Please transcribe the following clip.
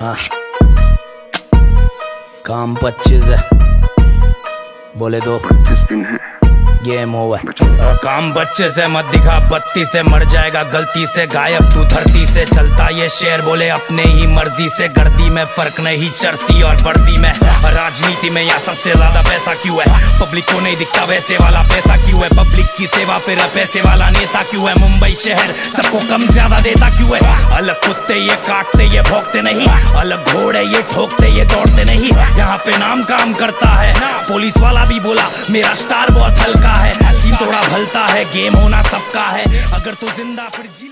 हाँ। काम पच्चीस है। बोले दो। पच्चीस दिन है। गेम ओवर काम बच्चे से मत दिखा, बत्ती से मर जाएगा, गलती से गायब, तू धरती से चलता, ये शेर बोले, अपने ही मर्ज़ी से, गर्दी में फ़र्क नहीं, चरसी और वर्दी में। राजनीति में यहाँ सबसे ज़्यादा पैसा क्यों है? पब्लिक को नहीं दिखता वैसे वाला पैसा क्यों है? पब्लिक की सेवा फिर पैसे वाला नेता क्यों है? मुंबई शहर सबको कम ज़्यादा देता क्यों है? अलग कुत्ते ये काटते, ये भोगते नहीं। अलग घोड़े ये ठोकते, ये दौड़ते नहीं। पे नाम काम करता है। पुलिस वाला भी बोला, मेरा स्टार बहुत हल्का है। सीन थोड़ा भलता है गेम होना सबका है। अगर तू ज़िंदा फिर जी